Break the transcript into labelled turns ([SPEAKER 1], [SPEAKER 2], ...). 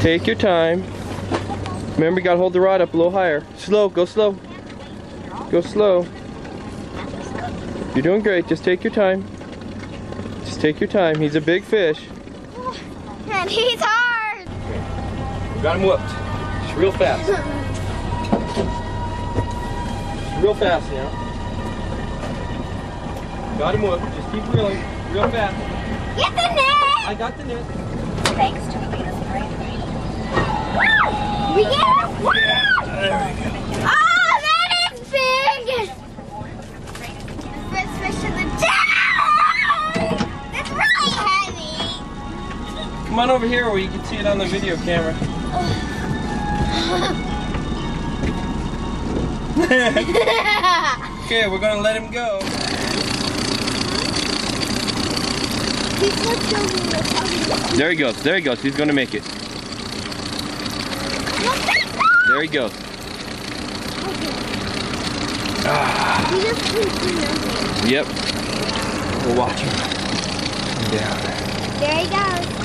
[SPEAKER 1] Take your time. Remember, you gotta hold the rod up a little higher. Slow, go slow. Go slow. You're doing great. Just take your time. Just take your time. He's a big fish.
[SPEAKER 2] And he's hard.
[SPEAKER 1] We got him whooped. Just real fast. Real fast now. Got him whooped. Just keep reeling. Real fast.
[SPEAKER 2] Get the net.
[SPEAKER 1] I got the net.
[SPEAKER 3] Thanks bravery.
[SPEAKER 2] We get it. Woo!
[SPEAKER 1] There we go.
[SPEAKER 2] Oh, that is big. First fish of the day. It's really heavy.
[SPEAKER 1] Come on over here where you can see it on the video camera. okay, we're gonna let him go. There he goes. There he goes. He's gonna make it. There he goes. Ah. Yep. We'll watch him. Come down.
[SPEAKER 2] There he goes.